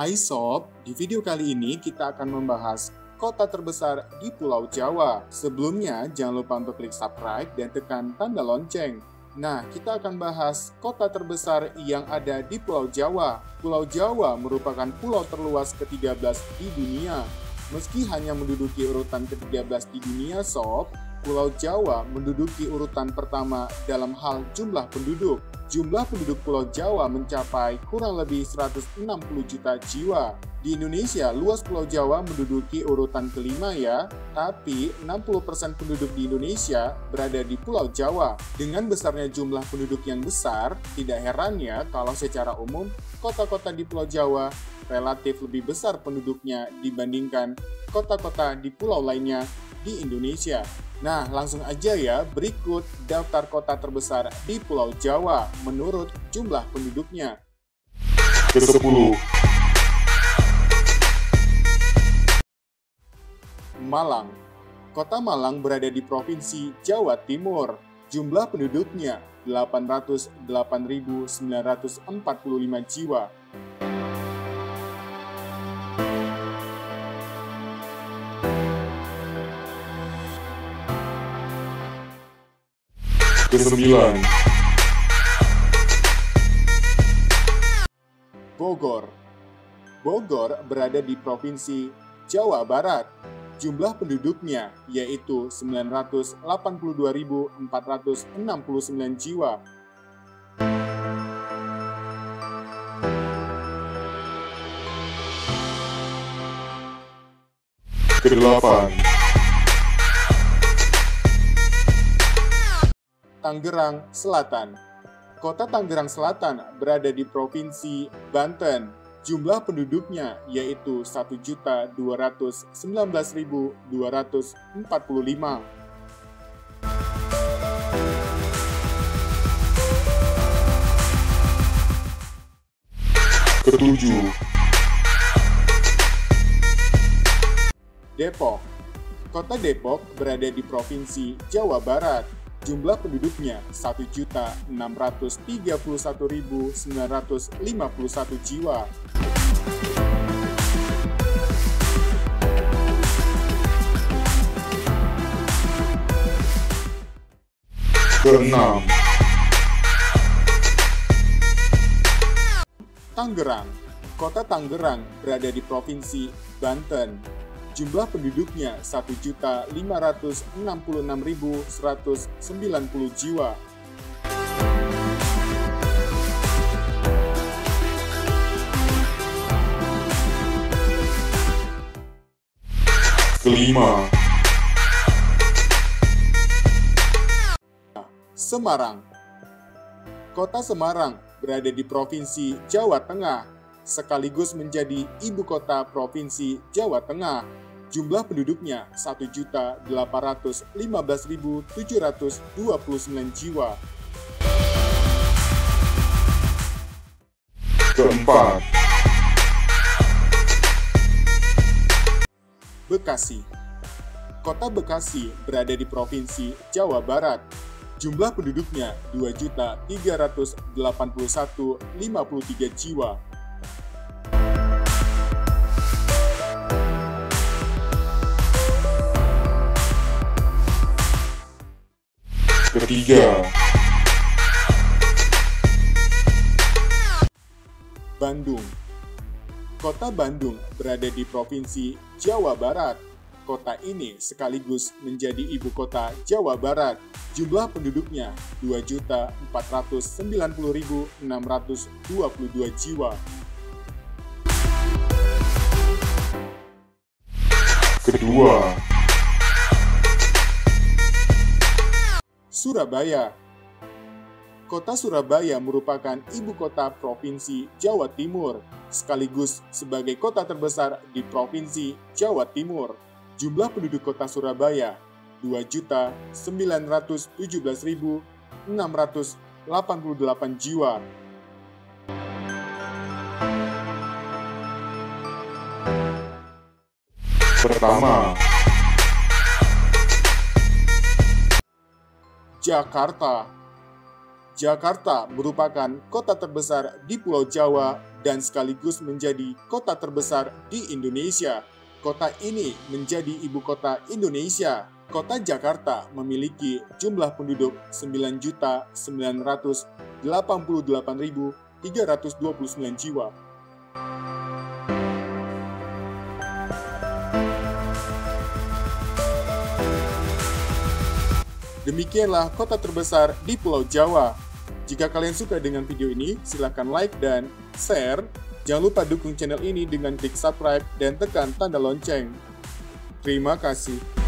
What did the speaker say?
Hai Sob, di video kali ini kita akan membahas kota terbesar di Pulau Jawa. Sebelumnya, jangan lupa untuk klik subscribe dan tekan tanda lonceng. Nah, kita akan bahas kota terbesar yang ada di Pulau Jawa. Pulau Jawa merupakan pulau terluas ke-13 di dunia. Meski hanya menduduki urutan ke-13 di dunia, Sob, Pulau Jawa menduduki urutan pertama dalam hal jumlah penduduk. Jumlah penduduk Pulau Jawa mencapai kurang lebih 160 juta jiwa. Di Indonesia, luas Pulau Jawa menduduki urutan kelima ya, tapi 60% penduduk di Indonesia berada di Pulau Jawa. Dengan besarnya jumlah penduduk yang besar, tidak heran ya kalau secara umum kota-kota di Pulau Jawa relatif lebih besar penduduknya dibandingkan kota-kota di pulau lainnya di Indonesia. Nah, langsung aja ya, berikut daftar kota terbesar di Pulau Jawa menurut jumlah penduduknya. Ke-10 Malang Kota Malang berada di Provinsi Jawa Timur. Jumlah penduduknya 808.945 jiwa. Ke-9 Bogor Bogor berada di Provinsi Jawa Barat. Jumlah penduduknya yaitu 982.469 jiwa. Ke-8 Tangerang Selatan. Kota Tangerang Selatan berada di Provinsi Banten. Jumlah penduduknya yaitu 1.219.245. Ke-7 Depok. Kota Depok berada di Provinsi Jawa Barat. Jumlah penduduknya 1.631.951 jiwa. Ke-6 Tangerang. Kota Tangerang berada di Provinsi Banten. Jumlah penduduknya 1.566.190 jiwa. Kelima Semarang. Kota Semarang berada di Provinsi Jawa Tengah, sekaligus menjadi ibu kota Provinsi Jawa Tengah. Jumlah penduduknya 1.815.729 jiwa. Keempat Bekasi. Kota Bekasi berada di Provinsi Jawa Barat. Jumlah penduduknya 2.381.053 jiwa. Ketiga Bandung. Kota Bandung berada di Provinsi Jawa Barat. Kota ini sekaligus menjadi ibu kota Jawa Barat. Jumlah penduduknya 2.490.622 jiwa. Kedua Surabaya. Kota Surabaya merupakan ibu kota Provinsi Jawa Timur, sekaligus sebagai kota terbesar di Provinsi Jawa Timur. Jumlah penduduk kota Surabaya 2.917.688 jiwa. Pertama Jakarta. Jakarta merupakan kota terbesar di Pulau Jawa dan sekaligus menjadi kota terbesar di Indonesia. Kota ini menjadi ibu kota Indonesia. Kota Jakarta memiliki jumlah penduduk 9.988.329 jiwa. Demikianlah kota terbesar di Pulau Jawa. Jika kalian suka dengan video ini, silahkan like dan share. Jangan lupa dukung channel ini dengan klik subscribe dan tekan tanda lonceng. Terima kasih.